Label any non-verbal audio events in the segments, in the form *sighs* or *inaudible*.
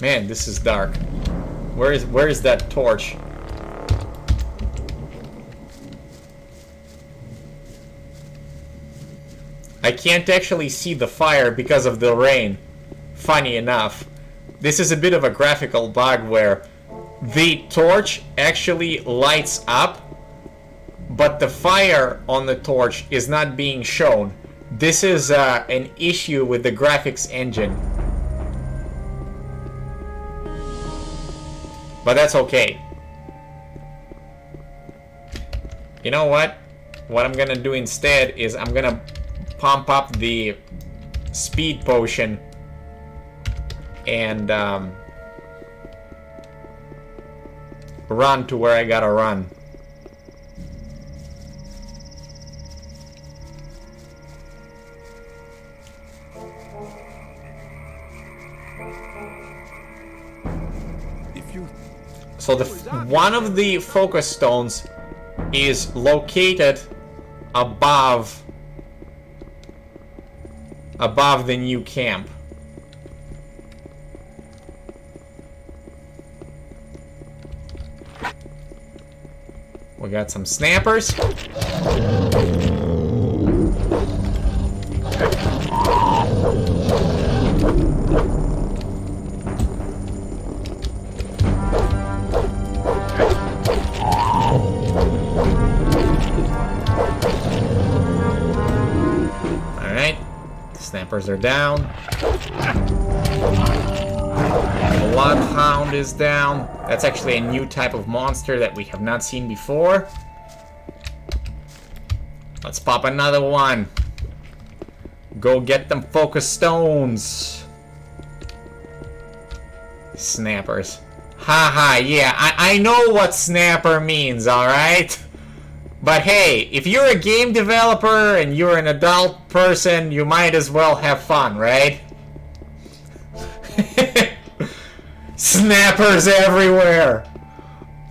Man, this is dark. Where is where is that torch? I can't actually see the fire because of the rain. Funny enough. This is a bit of a graphical bug where the torch actually lights up, but the fire on the torch is not being shown. This is uh, an issue with the graphics engine. But that's okay. You know what? What I'm gonna do instead is I'm gonna pump up the speed potion and um, run to where I gotta run. So the one of the focus stones is located above above the new camp. We got some snappers. Snappers are down. Bloodhound is down. That's actually a new type of monster that we have not seen before. Let's pop another one. Go get them focus stones. Snappers. Haha, yeah, I, I know what snapper means, alright? But hey, if you're a game developer and you're an adult person, you might as well have fun, right? *laughs* Snappers everywhere! *coughs*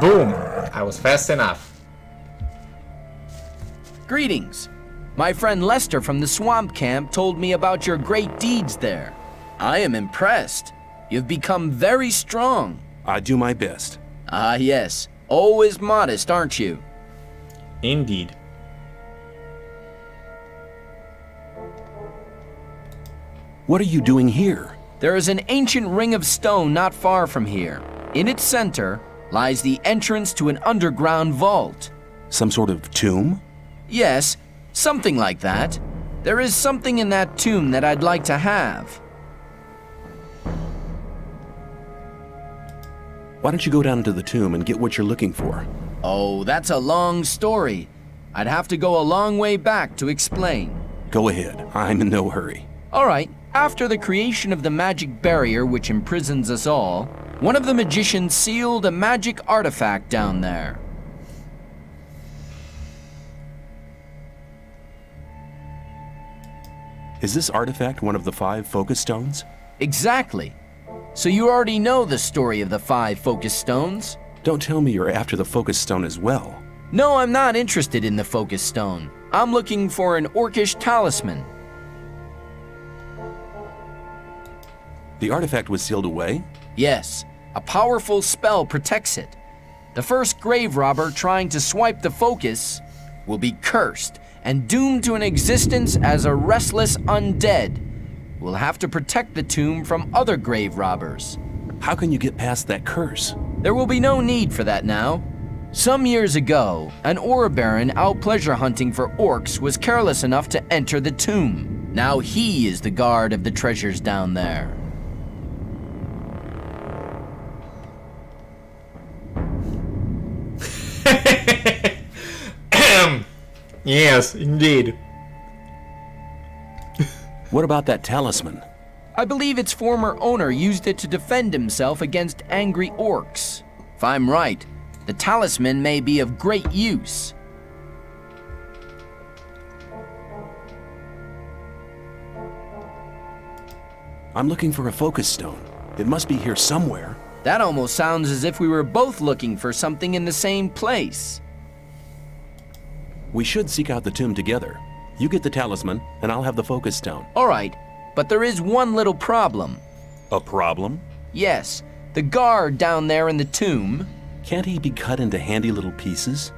Boom! I was fast enough. Greetings. My friend Lester from the swamp camp told me about your great deeds there. I am impressed. You've become very strong. I do my best. Ah, yes. Always modest, aren't you? Indeed. What are you doing here? There is an ancient ring of stone not far from here. In its center lies the entrance to an underground vault. Some sort of tomb? Yes, something like that. There is something in that tomb that I'd like to have. Why don't you go down to the tomb and get what you're looking for? Oh, that's a long story. I'd have to go a long way back to explain. Go ahead. I'm in no hurry. All right, after the creation of the magic barrier which imprisons us all, one of the magicians sealed a magic artifact down there. Is this artifact one of the five focus stones? Exactly. So you already know the story of the five focus stones? Don't tell me you're after the focus stone as well. No, I'm not interested in the focus stone. I'm looking for an orcish talisman. The artifact was sealed away? Yes, a powerful spell protects it. The first grave robber trying to swipe the focus will be cursed and doomed to an existence as a restless undead. We'll have to protect the tomb from other grave robbers. How can you get past that curse? There will be no need for that now. Some years ago, an Ore Baron out pleasure hunting for orcs was careless enough to enter the tomb. Now he is the guard of the treasures down there. Yes, indeed. What about that talisman? I believe its former owner used it to defend himself against angry orcs. If I'm right, the talisman may be of great use. I'm looking for a focus stone. It must be here somewhere. That almost sounds as if we were both looking for something in the same place. We should seek out the tomb together. You get the talisman, and I'll have the focus stone. All right, but there is one little problem. A problem? Yes, the guard down there in the tomb, Can't he be cut into handy little pieces?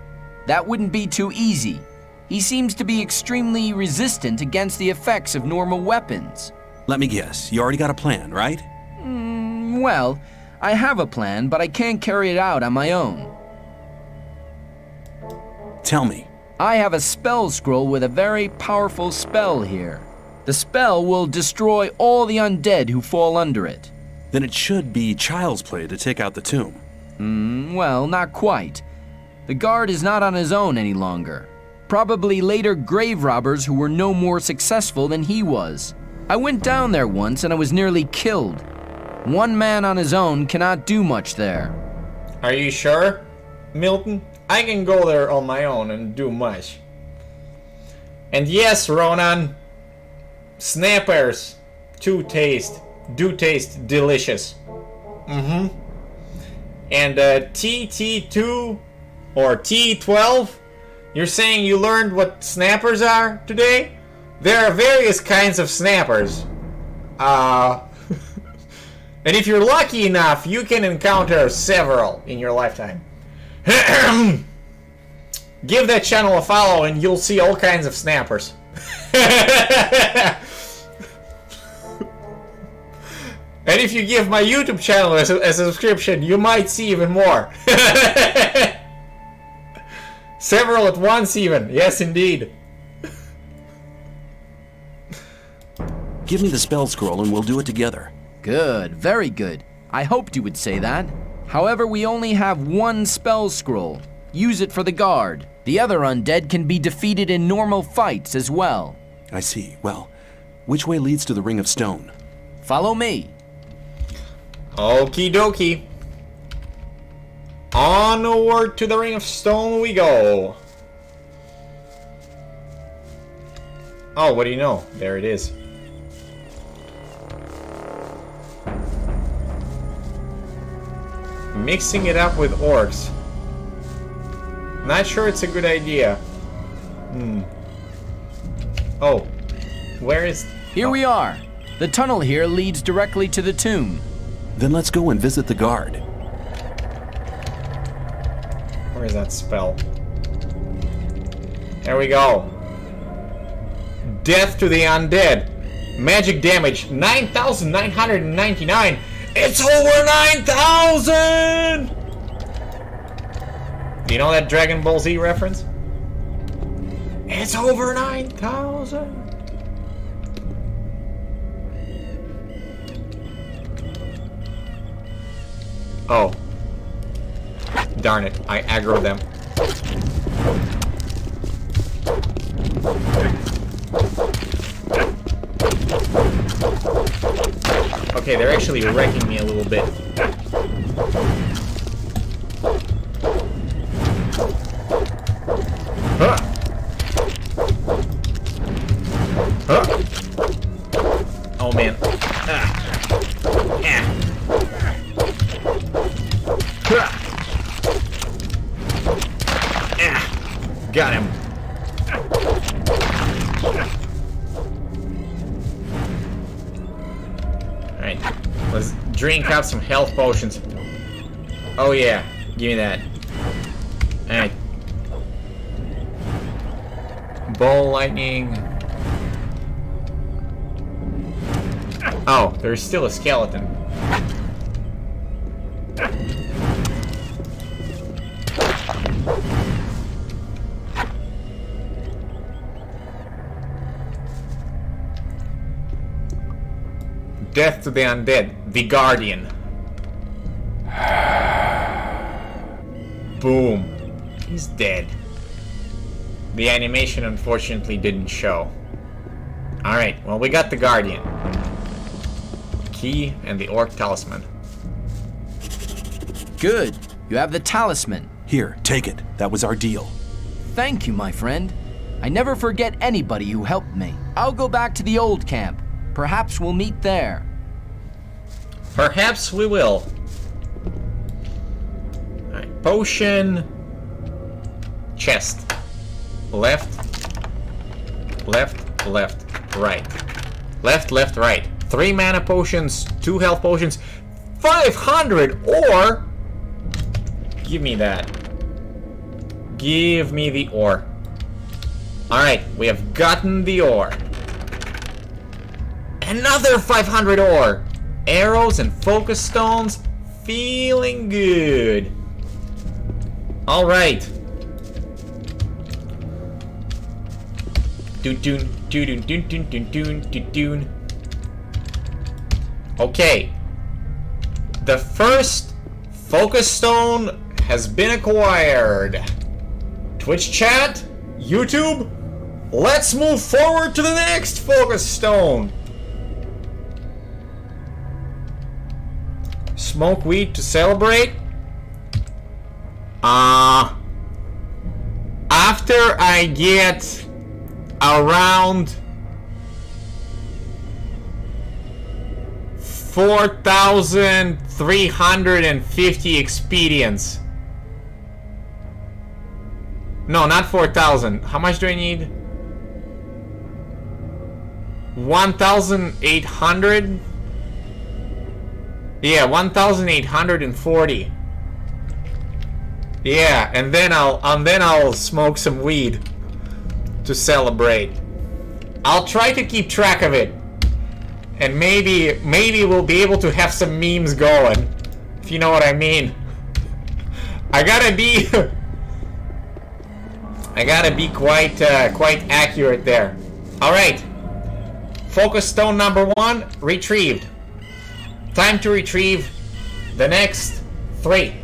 that wouldn't be too easy. He seems to be extremely resistant against the effects of normal weapons. Let me guess, you already got a plan, right? Mm, well, I have a plan, but I can't carry it out on my own. Tell me. I have a spell scroll with a very powerful spell here. The spell will destroy all the undead who fall under it. Then it should be child's play to take out the tomb. Mm, well, not quite. The guard is not on his own any longer. Probably later grave robbers who were no more successful than he was. I went down there once and I was nearly killed. One man on his own cannot do much there. Are you sure, Milten? I can go there on my own and do much. And yes, Ronan, snappers do taste, do taste delicious. Mm-hmm. And uh, TT2 or T12, you're saying you learned what snappers are today? There are various kinds of snappers. Uh, *laughs* and if you're lucky enough, you can encounter several in your lifetime. *clears throat* Give that channel a follow and you'll see all kinds of snappers. *laughs* and if you give my YouTube channel as a, as a subscription, you might see even more. *laughs* Several at once, even. Yes, indeed. Give me the spell scroll and we'll do it together. Good, very good. I hoped you would say that. However, we only have one spell scroll. Use it for the guard. The other undead can be defeated in normal fights as well. I see. Well, which way leads to the Ring of Stone? Follow me. Okie dokie. Onward to the Ring of Stone we go. Oh, what do you know? There it is. Mixing it up with orcs. Not sure it's a good idea. Hmm. Oh. Where is... Here we are. The tunnel here leads directly to the tomb. Then let's go and visit the guard. Where is that spell? There we go. Death to the undead. Magic damage 9,999. It's over 9,000! Do you know that Dragon Ball Z reference? It's over 9,000! Oh. Darn it, I aggro them. Okay, they're actually wrecking me a little bit. Out some health potions. Oh yeah. Give me that. Alright. Ball lightning. Oh, there's still a skeleton. Death to the undead. The Guardian. *sighs* Boom. He's dead. The animation unfortunately didn't show. Alright, well we got the Guardian. Key and the Orc Talisman. Good. You have the talisman. Here, take it. That was our deal. Thank you, my friend. I never forget anybody who helped me. I'll go back to the old camp. Perhaps we'll meet there. Perhaps we will. potion. Chest. Left. Left, left, right. Left, left, right. Three mana potions, two health potions, 500 or... Give me that. Give me the ore. Alright, we have gotten the ore. Another 500 ore! Arrows and focus stones. Feeling good. Alright. Doon doon doon doon doon doon doon doon doon. Okay. The first focus stone has been acquired. Twitch chat, YouTube, let's move forward to the next focus stone. Smoke weed to celebrate. Uh, after I get around 4,350 experience. No, not 4,000. How much do I need? 1,800? Yeah, 1,840. Yeah, and then I'll and then I'll smoke some weed to celebrate. I'll try to keep track of it. And maybe maybe we'll be able to have some memes going. If you know what I mean. *laughs* I gotta be *laughs* I gotta be quite uh, quite accurate there. Alright. Focus stone number one retrieved. Time to retrieve the next three.